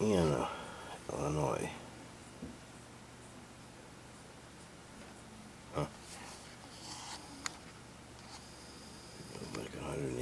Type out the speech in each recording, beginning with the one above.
Anna, Illinois. Huh. Like 189.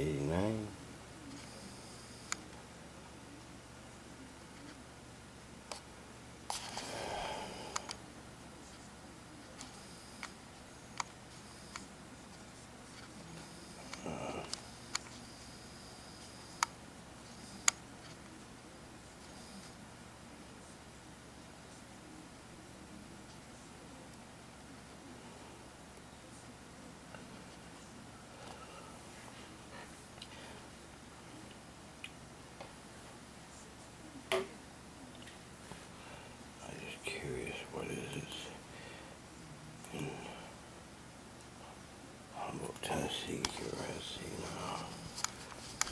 Tennessee.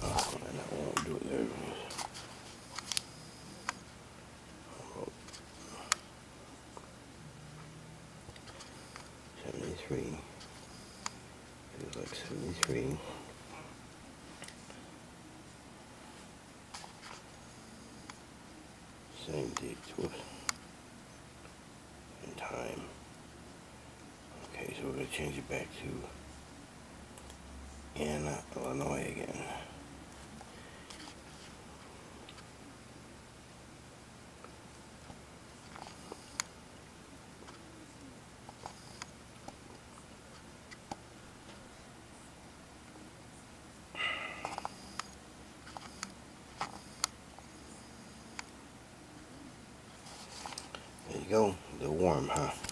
Oh, I won't do it there. Humboldt. 73. Feels like 73. Same date, time. Okay, so we're gonna change it back to Anna, uh, Illinois again. There you go. The warm, huh?